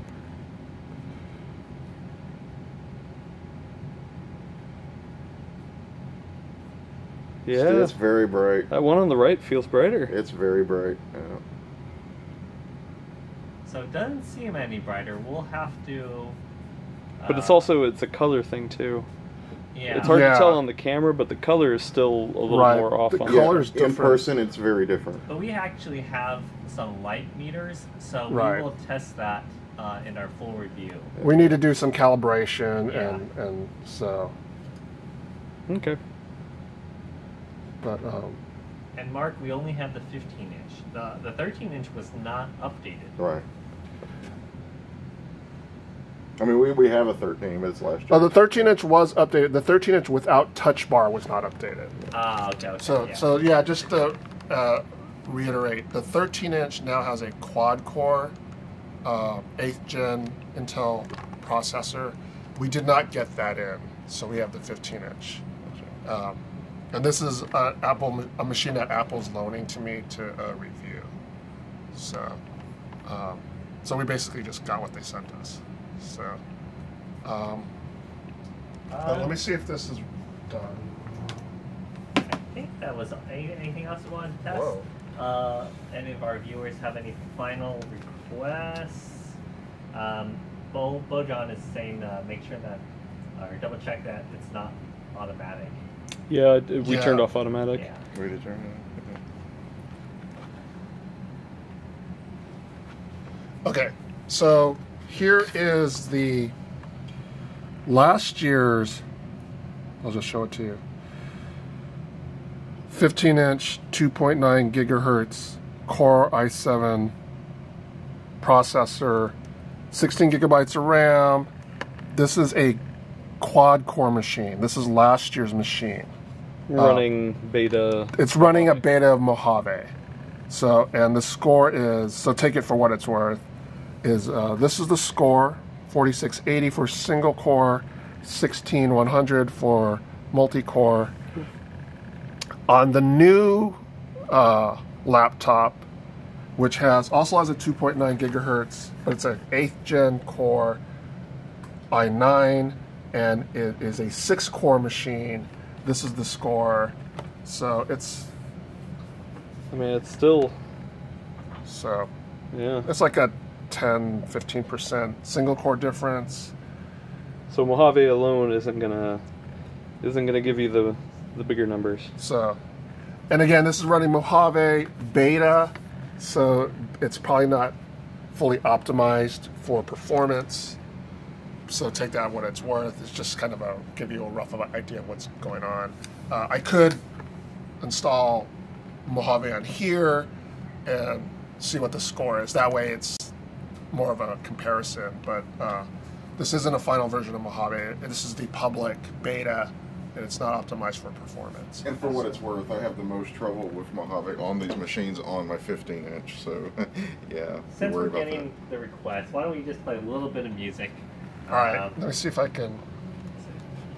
Yeah. It's very bright. That one on the right feels brighter. It's very bright. Yeah. So it doesn't seem any brighter. We'll have to. But it's uh, also it's a color thing too. yeah. It's hard Yeah. to tell on the camera, but the color is still a little Right. more off. The on color- Color's in different. person, it's very different. But we actually have some light meters, so Right. we will test that uh, in our full review. We need to do some calibration Yeah. and and so, Okay. But um, And Mark, we only have the 15 inch. The the 13 inch was not updated. Right. I mean, we, we have a 13, but it's last year. oh, the 13 inch was updated. The 13 inch without touch bar was not updated. Ah, okay. okay So yeah. so yeah, just to uh, reiterate, the 13 inch now has a quad core, uh, eighth gen Intel processor. We did not get that in, so we have the 15 inch. Um, and this is a Apple a machine that Apple's loaning to me to uh, review. So, um, so we basically just got what they sent us. So, um, Uh, let me see if this is done. I think that was any- anything else you wanted to test. Whoa. Uh, any of our viewers have any final requests? Um, Bo Bojan is saying uh, make sure that or double check that it's not automatic. Yeah, it- we Yeah. turned off automatic. Yeah. We determined. Okay, so here is the last year's. I'll just show it to you. 15 inch, 2.9 gigahertz Core i7 processor, 16 gigabytes of RAM. This is a quad core machine. This is last year's machine. Running beta. It's running a beta of Mojave. So, and the score is, so take it for what it's worth, is uh, this is the score 4680 for single core, 16100 for multi core. On the new uh, laptop, which has also has a 2.9 gigahertz, but it's an 8th gen core i9, and it is a six core machine. This is the score. So it's I mean, it's still. so Yeah. it's like a 10 15% single core difference. So Mojave alone isn't gonna isn't gonna give you the the bigger numbers. So and again, this is running Mojave beta, so it's probably not fully optimized for performance. So take that what it's worth. It's just kind of a give you a rough idea of what's going on. Uh, I could install Mojave on here and see what the score is. That way, it's more of a comparison. But uh, this isn't a final version of Mojave. This is the public beta, and it's not optimized for performance. And for what it's worth, I have the most trouble with Mojave on these machines on my 15 inch. So, yeah, Since we're about getting the request, why don't we just play a little bit of music? All right, Um, let me see if I can. you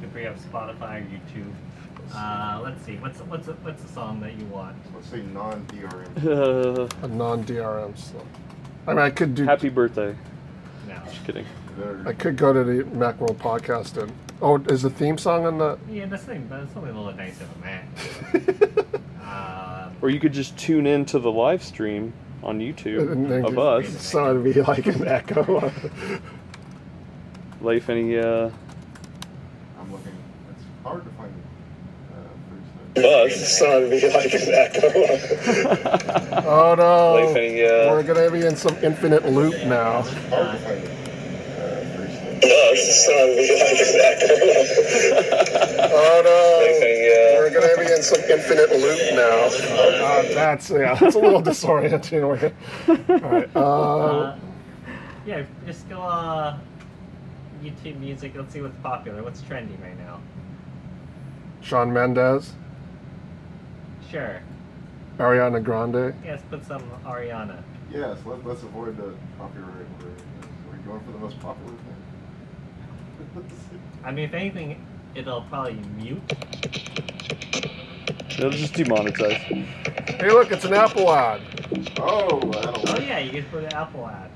can bring up Spotify or YouTube. Uh, let's see. What's what's a, what's the song that you want? Let's say non DRM. Uh, a non-DRM. So. I mean, I could do. happy birthday. No. Just kidding. I could go to the Macworld podcast and. Oh, is the theme song on the? Yeah, that's thing. That's only a little nice of a man. um, Or you could just tune in to the live stream on YouTube And then of just- us. So it'd be like an echo. Leif, any uh, I'm looking. It's hard to find uh, free stuff. so it'd be like an echo. oh no! Leif, any uh, We're gonna be in some infinite loop now. Hard to find uh, free stuff. Oh no! We're gonna be in some infinite loop now. Uh, that's yeah. That's a little disorienting. All right. Uh, uh, yeah, just go uh, YouTube music. Let's see what's popular. What's trending right now? Shawn Mendes, Sure. Ariana Grande. Yes, put some Ariana. Yes, let, let's avoid the copyright. We're, we're going for the most popular thing. I mean, if anything, it'll probably mute. It'll just demonetize. Hey, look, it's an Apple ad. oh, that'll Oh yeah, you can put an Apple ad.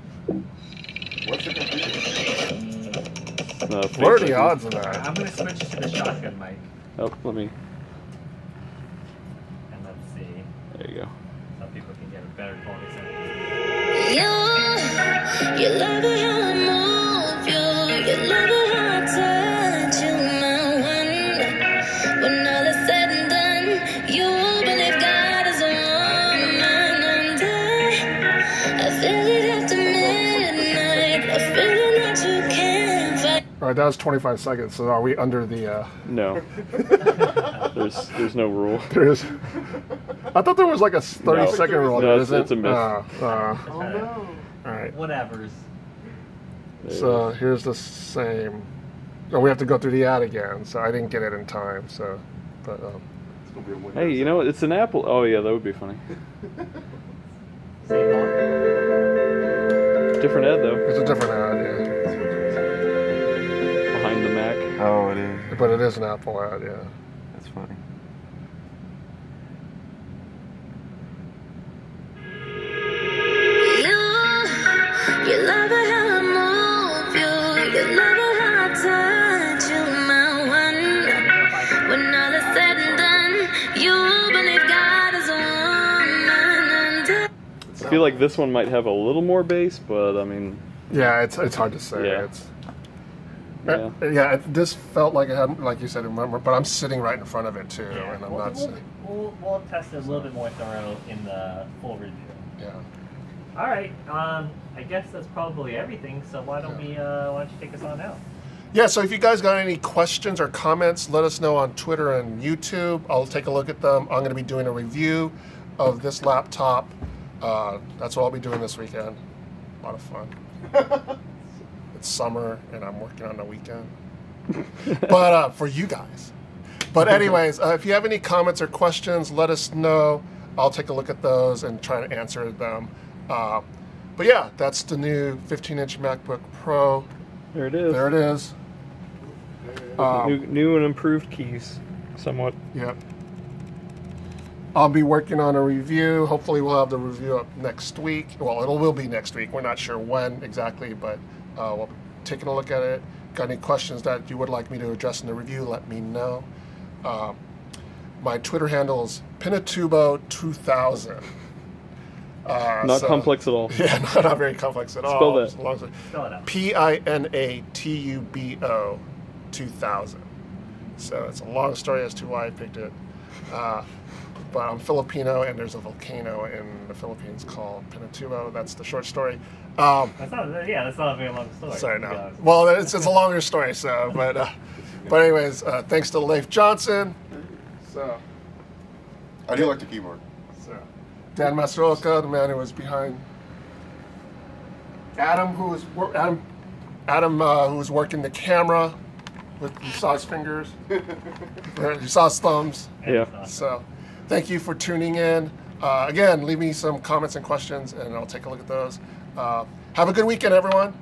What's the computer? the what are the odds of that? I'm gonna switch to the shotgun mic. Oh, let me. And let's see. There you go. Some people can get a better. You, you love All right, that was 25 seconds. So are we under the? Uh, No. there's there's no rule. there is. I thought there was like a 30 No. second rule. No, there it's- isn't? it's a miss. Uh, uh, Oh no. all right. Whatever's. So here's the same. Oh, we have to go through the ad again. So I didn't get it in time. So, but um, Hey, you know what? It's an apple. Oh yeah, that would be funny. Different ad though. it's a different ad. Oh, it is. But it is an Apple ad. Yeah. That's funny. You, you love it how I move you. You love it how I touch you, my one. When all is said and done, you believe God is a woman. And I feel like this one might have a little more bass, but I mean, Yeah, it's it's hard to say. Yeah. It's. Yeah. Uh, yeah, this felt like it had, like you said, remember, but I'm sitting right in front of it too, Yeah, and I'm we'll, not. we'll, we'll, we'll test it a little bit more thorough in the full review. Yeah. All right. Um, I guess that's probably everything. So why don't we? Uh, why don't you take us on out? Yeah, so if you guys got any questions or comments, let us know on Twitter and YouTube. I'll take a look at them. I'm going to be doing a review of this laptop. Uh, that's what I'll be doing this weekend. A lot of fun. it's summer, and I'm working on the weekend. but uh, for you guys. But anyways, uh, if you have any comments or questions, let us know. I'll take a look at those and try to answer them. Uh, but yeah, that's the new 15-inch MacBook Pro. There it is. There it is. Um, new, new and improved keys, somewhat. Yep. I'll be working on a review. Hopefully, we'll have the review up next week. Well, it will be next week. We're not sure when exactly, but uh, we'll taking a look at it. Got any questions that you would like me to address in the review? Let me know. Uh, my Twitter handle is Pinatubo2000. Uh, Not so- complex at all. Yeah, not, not very complex at all. Spell that. It's a long story. Spell it out. P I N A T U B O 2000. So it's a long story as to why I picked it. Uh, but I'm Filipino, and there's a volcano in the Philippines called Pinatubo. That's the short story. Um, That's not. Yeah, that's not a very long story. sorry, no. Well, it's, it's a longer story. So, but uh, but anyways, uh, thanks to Leif Johnson. So, I do like the keyboard. so Dan Masaoka, the man who was behind. Adam, who was wor- Adam, Adam, uh, who was working the camera with you saw his fingers, you saw his thumbs. Yeah. So, thank you for tuning in. Uh, again, leave me some comments and questions, and I'll take a look at those. Uh, have a good weekend, everyone.